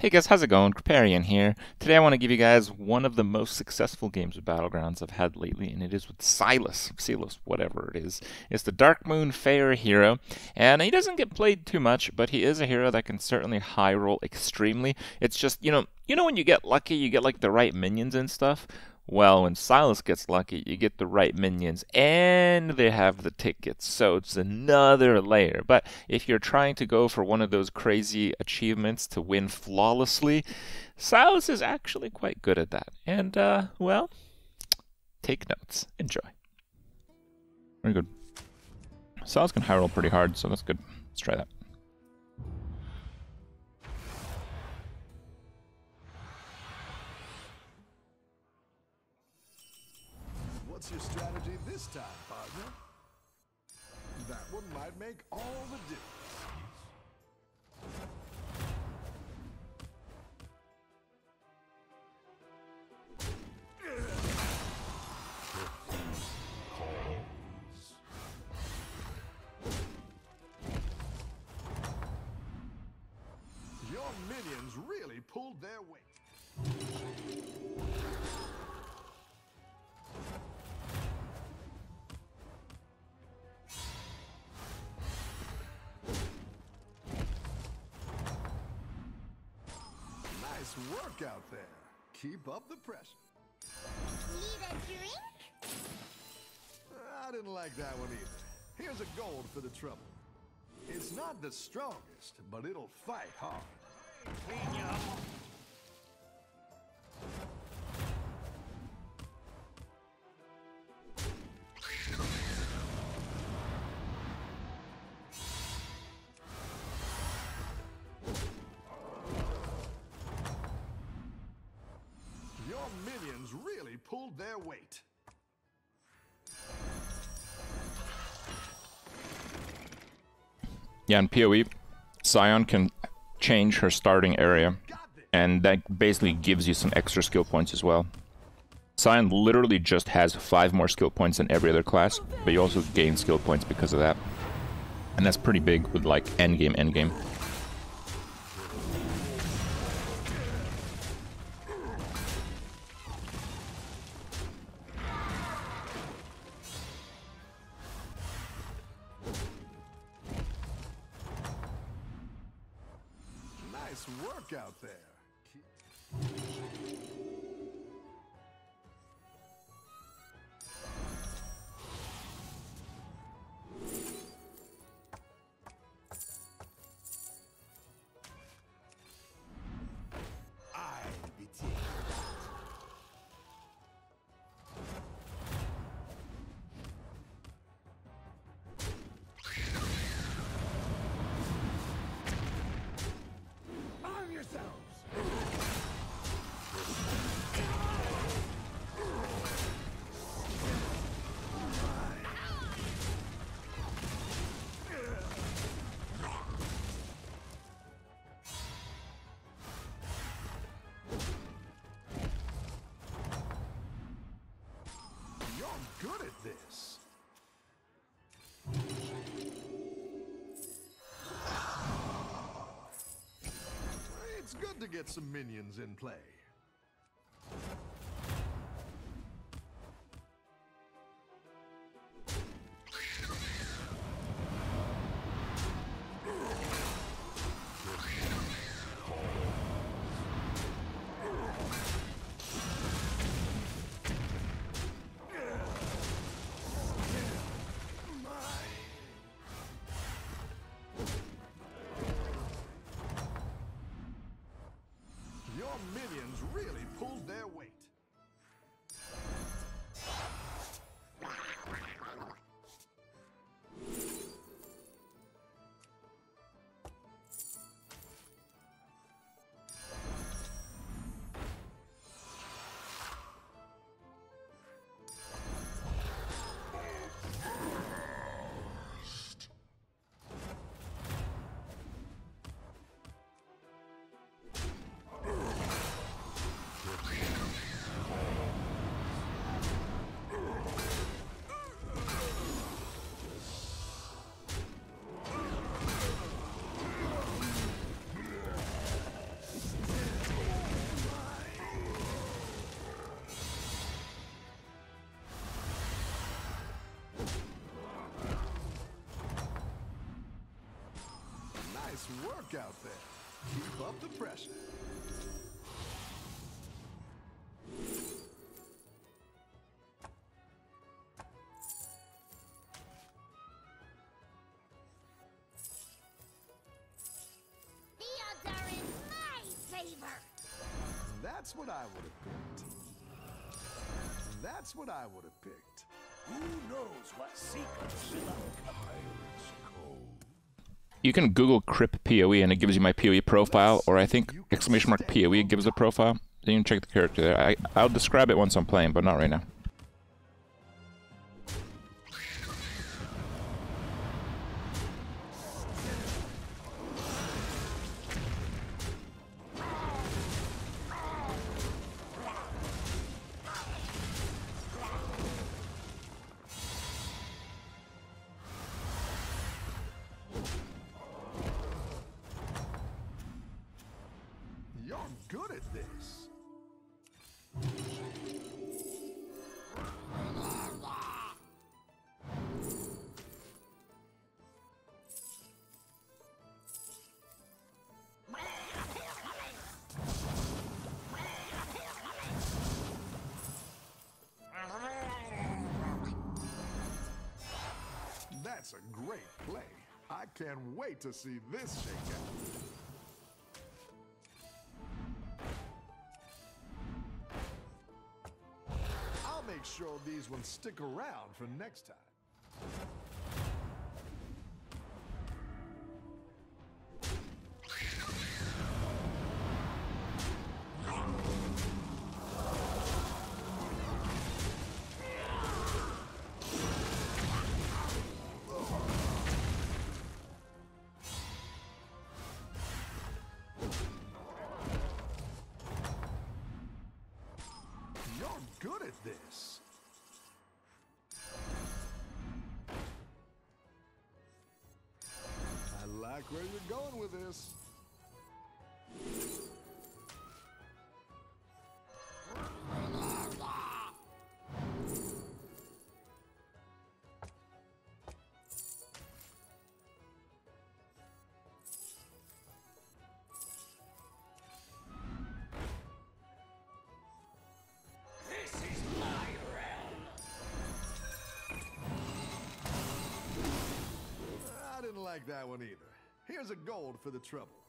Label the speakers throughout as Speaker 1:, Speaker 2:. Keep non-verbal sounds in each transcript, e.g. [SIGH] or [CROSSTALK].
Speaker 1: Hey guys, how's it going? Kripparrian here. Today I want to give you guys one of the most successful games of Battlegrounds I've had lately, and it is with Silas, Silas, whatever it is. It's the Darkmoon Faire hero, and he doesn't get played too much, but he is a hero that can certainly high roll extremely. It's just, you know, you know when you get lucky, you get like the right minions and stuff? Well, when Silas gets lucky, you get the right minions and they have the tickets, so it's another layer. But if you're trying to go for one of those crazy achievements to win flawlessly, Silas is actually quite good at that. And, uh, well, take notes. Enjoy. Very good. Silas can high roll pretty hard, so that's good. Let's try that.
Speaker 2: What's your strategy this time, partner? That one might make all the difference. Your minions really pulled their weight. Nice work out there. Keep up the pressure.
Speaker 3: Need a drink?
Speaker 2: I didn't like that one either. Here's a gold for the trouble. It's not the strongest, but it'll fight hard. Your pulled their weight.
Speaker 1: Yeah, in PoE, Scion can change her starting area, and that basically gives you some extra skill points as well. Scion literally just has five more skill points than every other class, but you also gain skill points because of that. And that's pretty big with like endgame, endgame.
Speaker 2: Good at this. It's good to get some minions in play. Work out there. Keep up the pressure.
Speaker 3: The odds are in my favor.
Speaker 2: That's what I would have picked. That's what I would have picked.
Speaker 4: Who knows what secrets
Speaker 2: Pirate's Code.
Speaker 1: You can Google Kripp PoE and it gives you my PoE profile, or I think exclamation mark PoE gives a profile. Then you can check the character there. I, I'll describe it once I'm playing, but not right now.
Speaker 2: Good at this. That's a great play. I can't wait to see this shake these ones stick around for next time. You're good at this. Like where you're going with this. I didn't like that one either. Here's a gold for the trouble.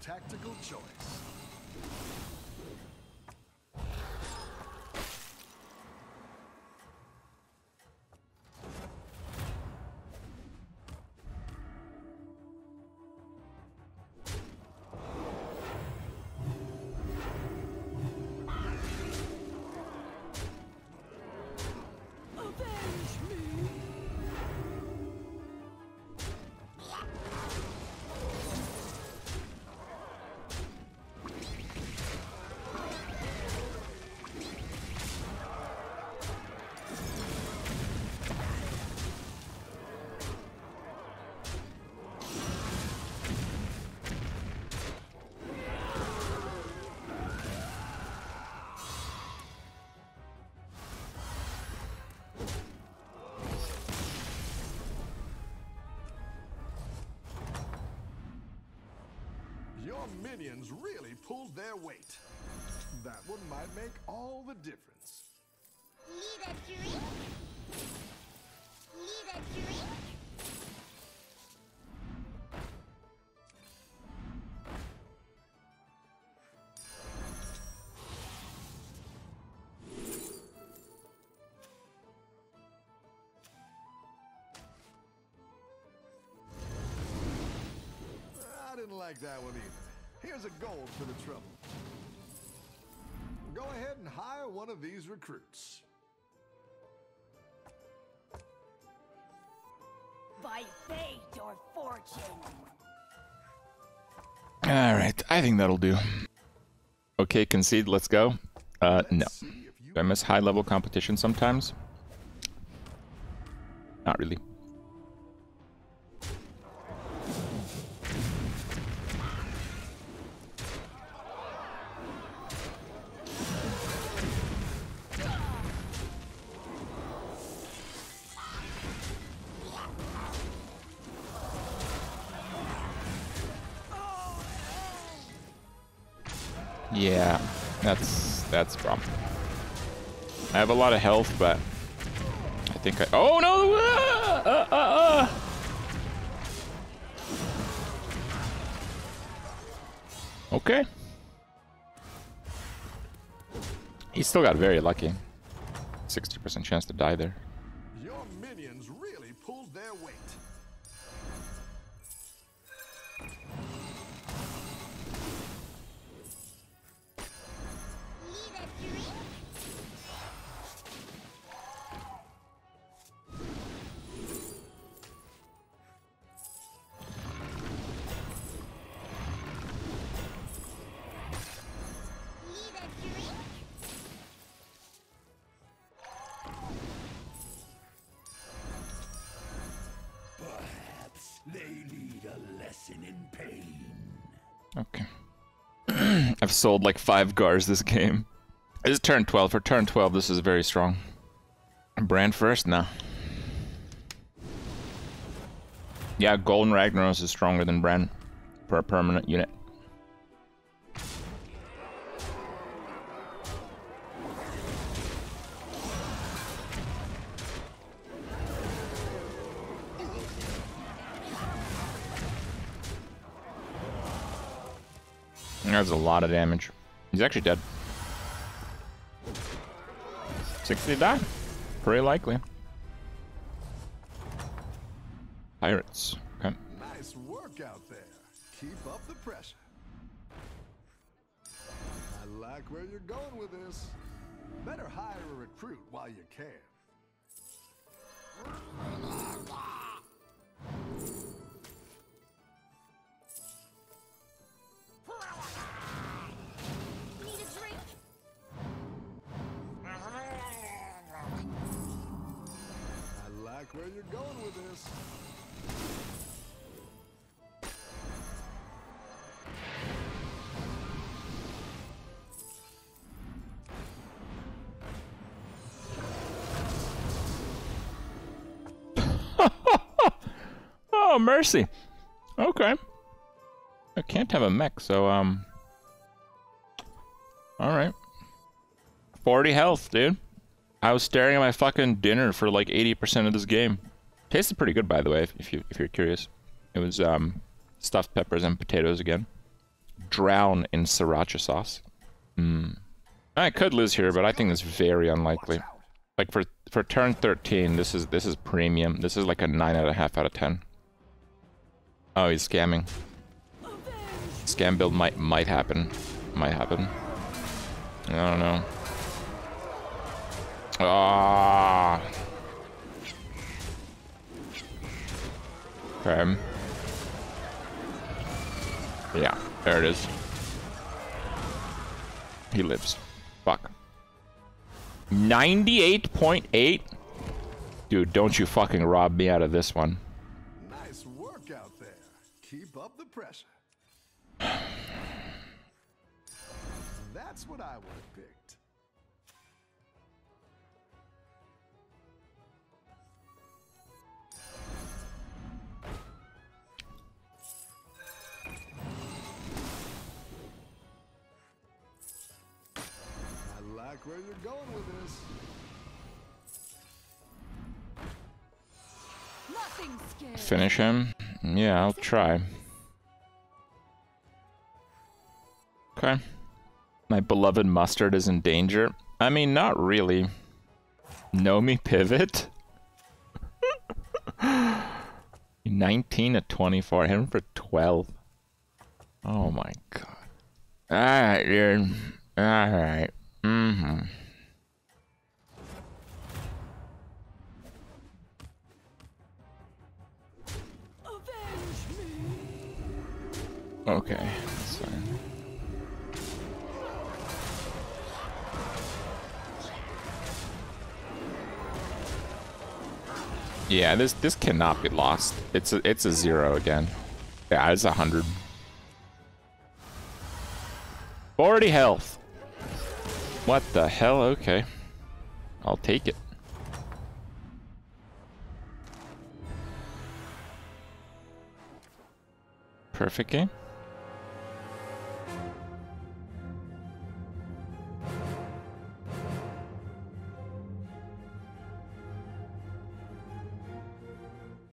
Speaker 2: Tactical choice. Your minions really pulled their weight. That one might make all the difference.
Speaker 3: Need a drink? Need a drink?
Speaker 2: Like that one either. Here's a gold for the trouble. Go ahead and hire one of these recruits.
Speaker 5: By fate or fortune.
Speaker 1: Alright, I think that'll do. Okay, concede. Let's go. Uh, no.
Speaker 2: See if you
Speaker 1: Do I miss high level competition sometimes? Not really. Yeah, that's that's a problem. I have a lot of health, but I think I. Oh no! Ah, ah, ah. Okay. He still got very lucky. 60% chance to die there. Okay. [CLEARS THROAT] I've sold like five Gars this game. This is turn 12. For turn 12, this is very strong. Brann first? Nah. Yeah, Golden Ragnaros is stronger than Brann per permanent unit. That's a lot of damage. He's actually dead. 60 die. Pretty likely. Pirates. Okay.
Speaker 2: Nice work out there. Keep up the pressure. I like where you're going with this. Better hire a recruit while you can. Where you're going with this. [LAUGHS]
Speaker 1: Oh, mercy. Okay. I can't have a mech, so, um... Alright. 40 health, dude. I was staring at my fucking dinner for like 80% of this game. Tasted pretty good, by the way, if, you if you're curious. It was um, stuffed peppers and potatoes again. Drown in sriracha sauce. Hmm. I could lose here, but I think it's very unlikely. Like for for turn 13, this is this is premium. This is like a nine and a half out of ten. Oh, he's scamming. Scam build might might happen. Might happen. I don't know. Ah. Okay. Yeah, there it is. He lives. Fuck. 98.8? Dude, don't you fucking rob me out of this one.
Speaker 2: Nice work out there. Keep up the pressure. [SIGHS] That's what I would have. Like where you're going with this.
Speaker 5: Nothing scares.
Speaker 1: Finish him? Yeah, I'll try. Okay. My beloved mustard is in danger. I mean, not really. Know me pivot? [LAUGHS] 19 to 24. Hit him for 12. Oh my god. Alright, dude. Alright. Mm-hmm. Okay, that's fine. Yeah, this this cannot be lost. It's a, it's a zero again. Yeah, it's a hundred. Forty health. What the hell? Okay, I'll take it. Perfect game.